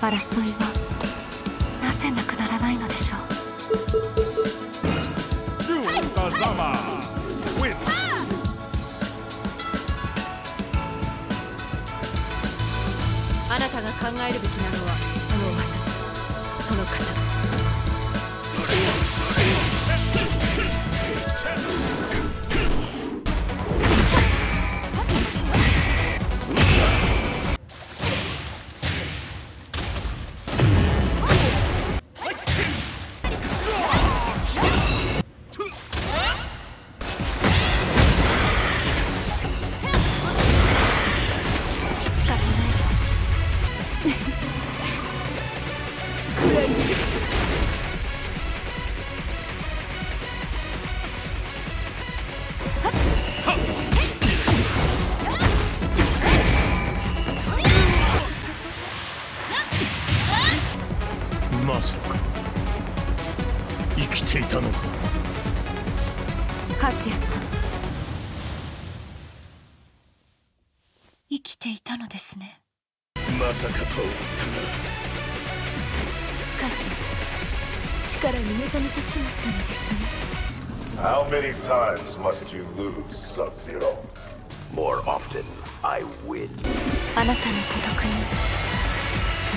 争いはなぜなくならないのでしょう。あなたが考えるべきなのはその技その方。まさか。生きていたのか。和也さん。生きていたのですね。まさかと思った和也力に目覚めてしまったのですね。How many times must you lose, Sub-Zero? More often, I win. あなたの孤独に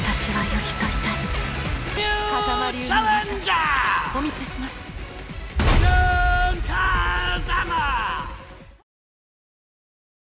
私は寄り添いたい風間流の技。お見せします